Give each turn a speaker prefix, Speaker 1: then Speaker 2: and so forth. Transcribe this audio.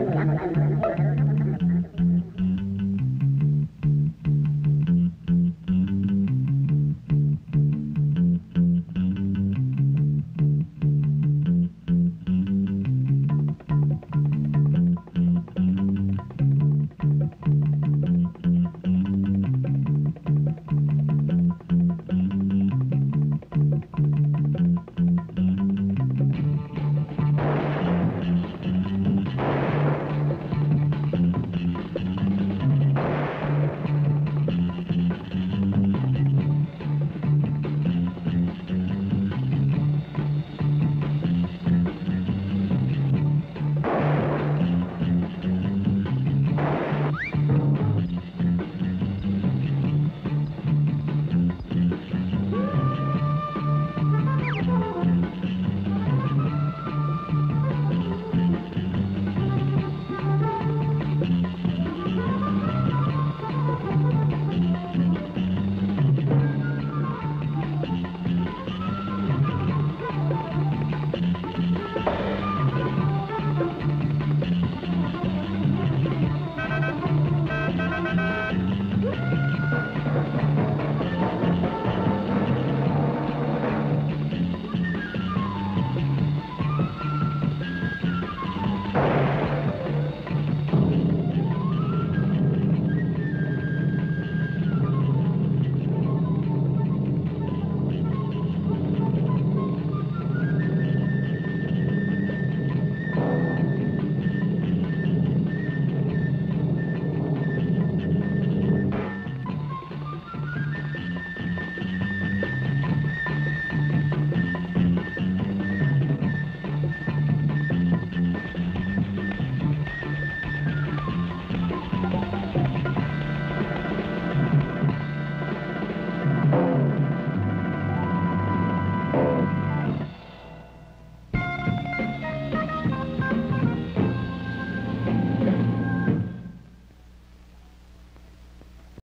Speaker 1: Gracias.